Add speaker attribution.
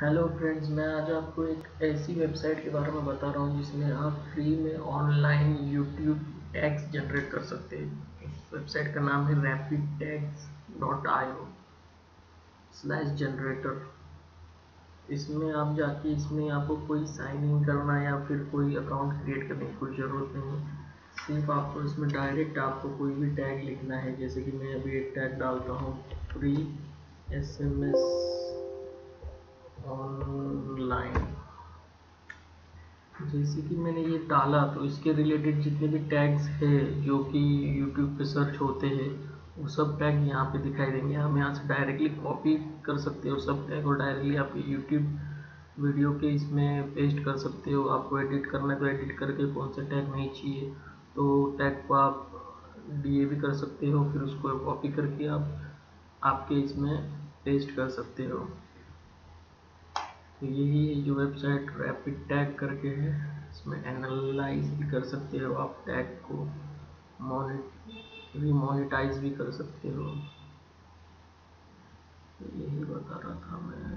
Speaker 1: Hello friends मैं आज आपको एक ऐसी वेबसाइट के बारे में बता रहा हूँ जिसमें आप फ्री में ऑनलाइन यूट्यूब टैक्स जनरेट कर सकते हैं। इस वेबसाइट का नाम है rapid tags dot I O slash generator इसमें आप जाके, इसमें आपको कोई साइन इन करना या फिर कोई अकाउंट क्रिएट करने की कोई ज़रूरत नहीं है। सिर्फ़ आपको इसमें डायरेक्ट आपको कोई भी टैग लिखना है, जैसे कि मैं अभी एक टैग डालता हूँ free S M S online जैसे कि मैंने ये डाला तो इसके रिलेटेड जितने भी टैग्स है, जो कि यूट्यूब पे सर्च होते हैं, वो सब टैग यहाँ पे दिखाई देंगे। हम यहाँ से डायरेक्टली कॉपी कर सकते हो सब टैग और डायरेक्टली आप यूट्यूब वीडियो के इसमें पेस्ट कर सकते हो। आपको एडिट करना है तो एडिट करके कौन सा टैग नहीं चाहिए तो टैग को आप डीए भी कर सकते हो, फिर उसको कॉपी करके आप, आपके इसमें पेस्ट कर सकते हो। यही जो वेबसाइट रैपिड टैग करके है, इसमें एनालाइज भी कर सकते हो आप टैग को मोनिट मोनिटाइज भी कर सकते हो। तो यही बता रहा था मैं।